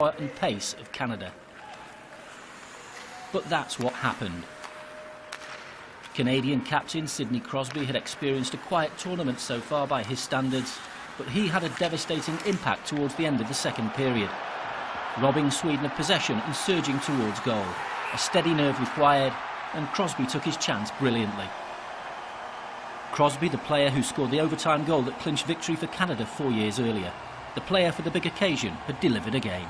power and pace of Canada. But that's what happened. Canadian captain Sidney Crosby had experienced a quiet tournament so far by his standards, but he had a devastating impact towards the end of the second period, robbing Sweden of possession and surging towards goal. A steady nerve required, and Crosby took his chance brilliantly. Crosby, the player who scored the overtime goal that clinched victory for Canada four years earlier, the player for the big occasion, had delivered again.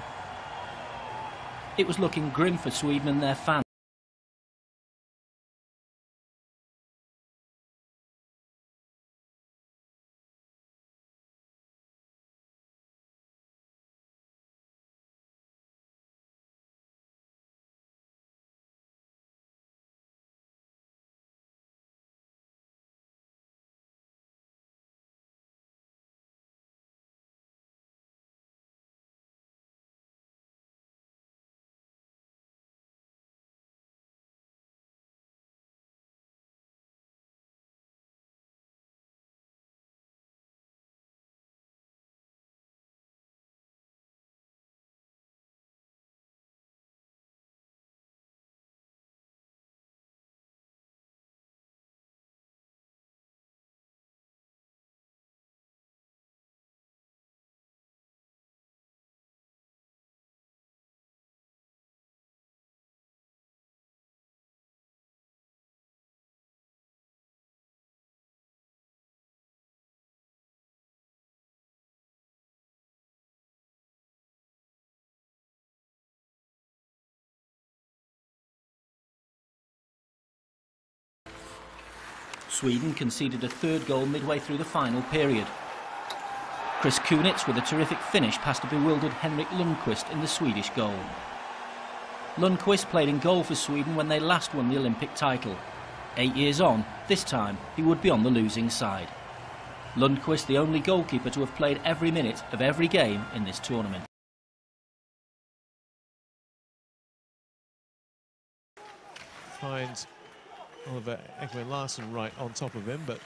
It was looking grim for Sweden and their fans. Sweden conceded a third goal midway through the final period. Chris Kunitz with a terrific finish past a bewildered Henrik Lundqvist in the Swedish goal. Lundqvist played in goal for Sweden when they last won the Olympic title. Eight years on, this time he would be on the losing side. Lundqvist the only goalkeeper to have played every minute of every game in this tournament. Finds Oliver Ekman Larsson right on top of him, but